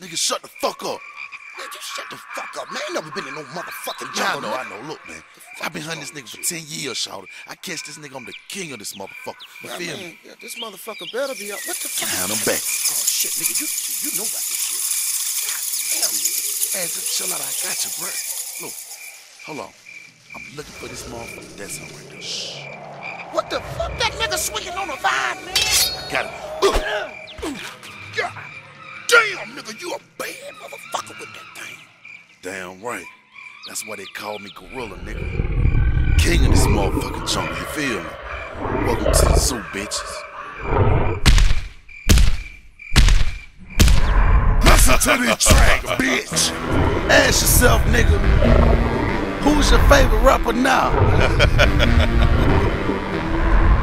Nigga, shut the fuck up. Man, you shut the fuck up, man. Ain't never been in no motherfucking Yeah, I jungle. know, I know. Look, man. I've been hunting this nigga for 10 years, shouted. I catch this nigga, I'm the king of this motherfucker. You Yeah, feel man, me? yeah, this motherfucker better be up. What the fuck? Down, I'm back. Oh shit, nigga, you you know about this shit. God damn, nigga. Man, just chill out. I got you, bro. Look, hold on. I'm looking for this motherfucker. That's him right there. Shh. What the fuck? That nigga swinging on a vine, man. I got it. Nigga, you a bad motherfucker with that thing. Damn right. That's why they call me Gorilla, nigga. King of this motherfucking jungle, you feel me? Welcome to the zoo, bitches. Listen to this track, bitch. Ask yourself, nigga, who's your favorite rapper now?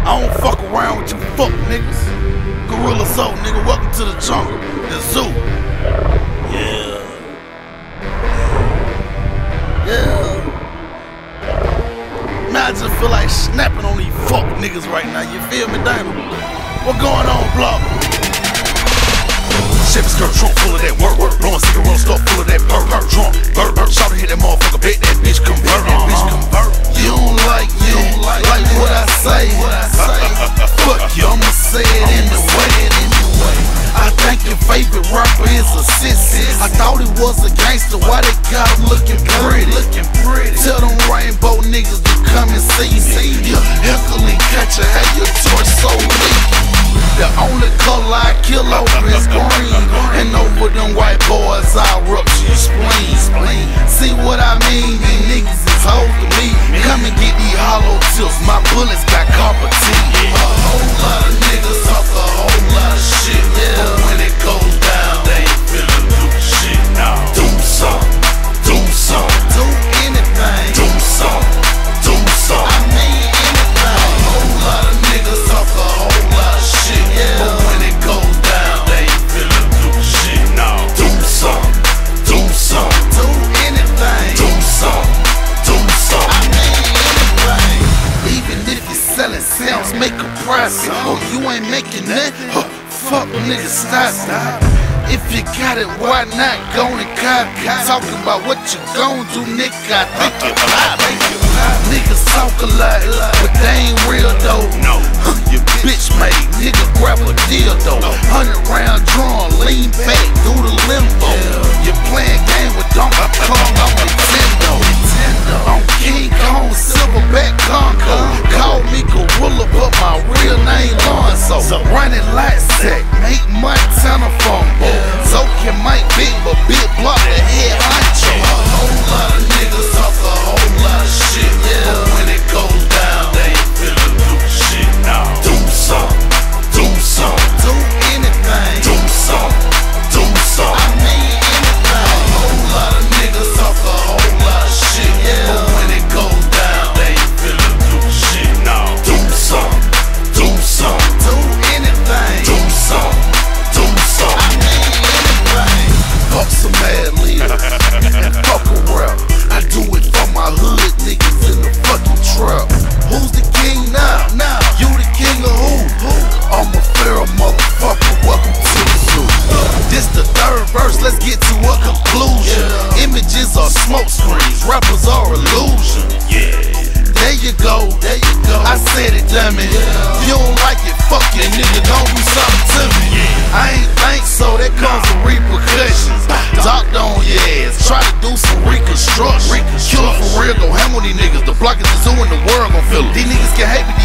I don't fuck around with you fuck niggas. Gorilla Zoe, nigga, welcome to the jungle, the zoo. Yeah. Yeah. Man, I just feel like snapping on these fuck niggas right now. You feel me, Dana? What going on, block? Chevy skirt trunk full of that work, work. Blowing cigarette stuff full of that perk, perk. Drunk, burp, think your favorite rapper is a sissy. I thought he was a gangster, why they got him looking pretty? Looking pretty. Tell them rainbow niggas to come and see me. Yeah, heckle and catch a how your torch so leaky. The only color I kill over is green. And over them white boys, I rupture your spleen. See what I mean? These niggas is holding me. Come and get these hollow tips. My bullets got copper teeth. A whole lot of profit. Or you ain't making that, huh, fuck niggas, stop. If you got it, why not go and cop? Talking about what you gon' do, nigga, I think you pop it. Niggas talk a lot, but they ain't real though. No, you bitch made, nigga grab a deal though. Hundred round drum, lean back do the limbo. killer. These niggas can hate,